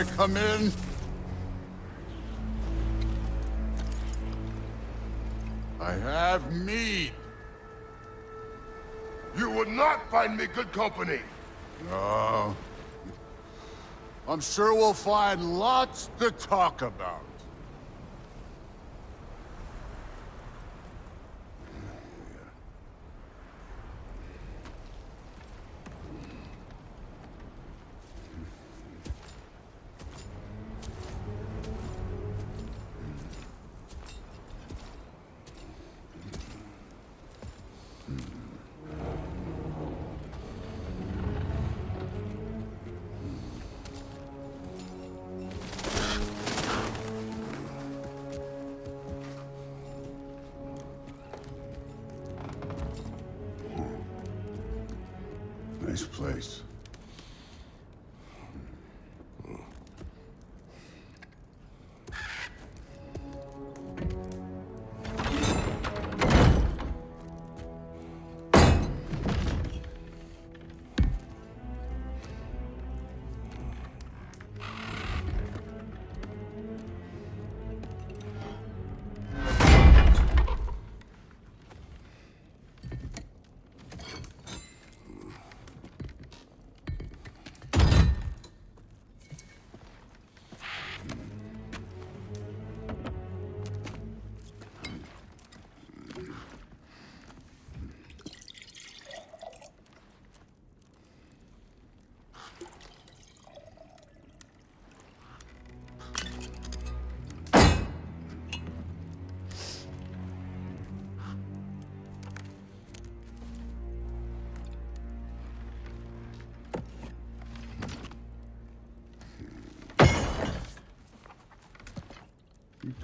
I come in? I have mead. You would not find me good company. No. I'm sure we'll find lots to talk about. Place.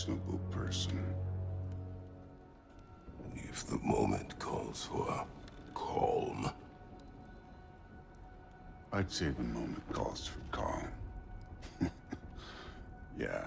Reasonable person. If the moment calls for calm. I'd say the moment calls for calm. yeah.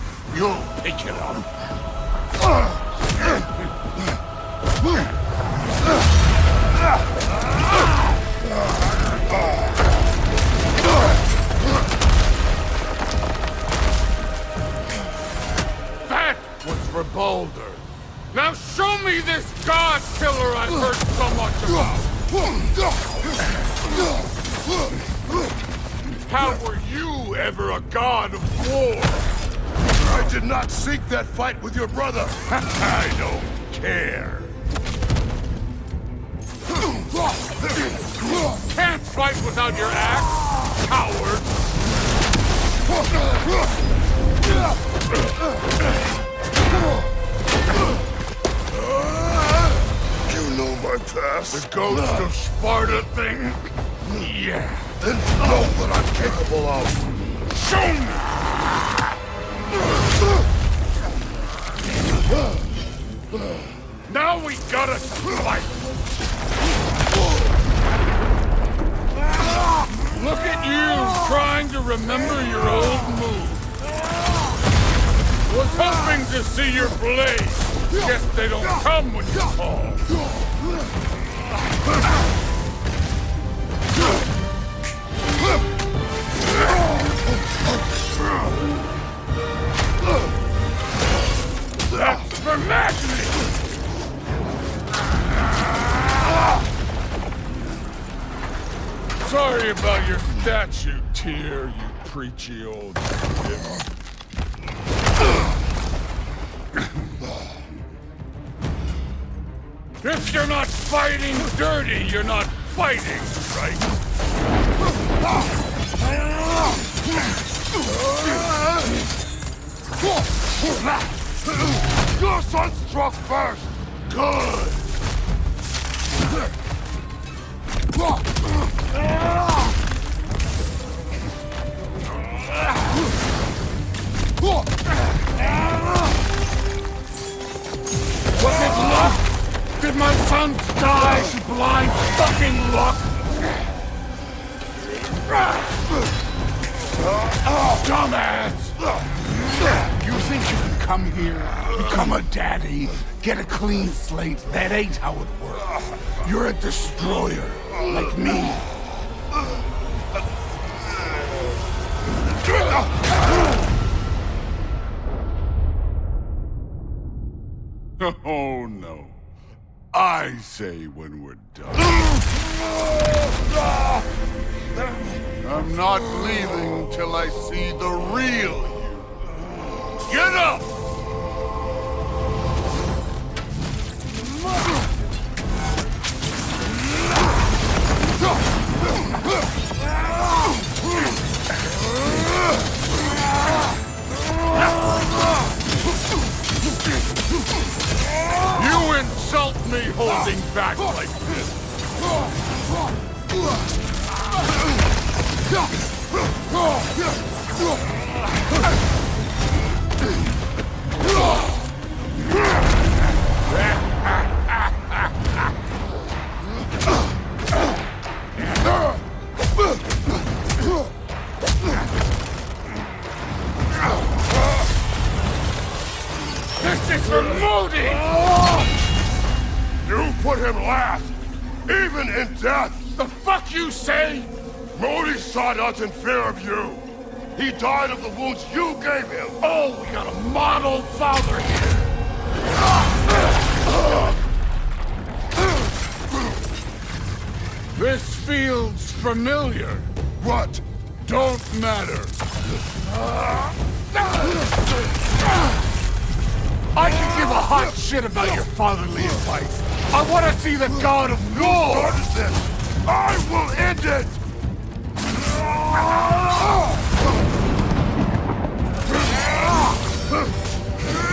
You'll pick it up. That was for Baldur. Now show me this god killer I've heard so much about. How were you ever a god of war? I did not seek that fight with your brother. I don't care. Can't fight without your axe, coward. You know my past. The ghost of Sparta thing? Yeah. Then know what I'm capable of. Show me! Now we gotta fight! Look at you, trying to remember your old move. Was hoping to see your blade. Guess they don't come when you call. For Magni! Sorry about your statue, Tyr, you preachy old. If you're not fighting dirty, you're not fighting, right? Your son struck first. Good. Was it luck? Did my son die to blind fucking luck? Dumbass! You think you come here, become a daddy, get a clean slate. That ain't how it works. You're a destroyer, like me. Oh no. I say when we're done. I'm not leaving till I see the real you. Get up! This is for Modi! You put him last, even in death. The fuck you say? Modi sought us in fear of you. He died of the wounds you gave him. Oh, we got a model father here! This feels familiar. What? Don't matter. I can give a hot shit about your fatherly advice. I want to see the god of war! What is this? I will end it!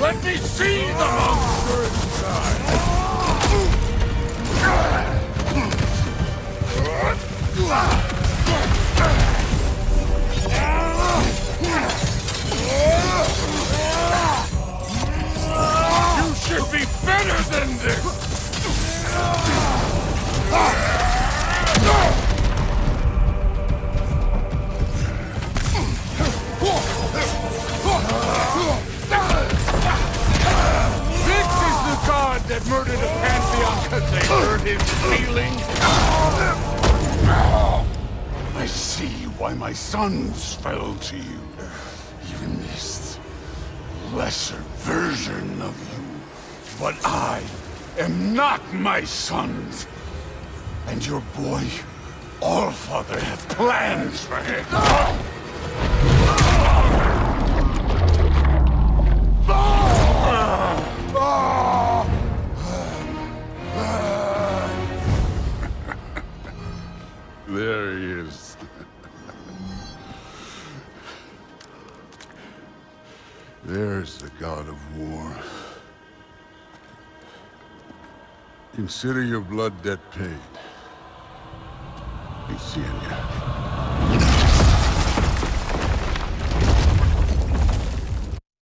Let me see the monster inside! Why my sons fell to you. Even this lesser version of you. But I am not my sons. And your boy, Allfather, have plans for him. Consider your blood debt paid. Be seeing you.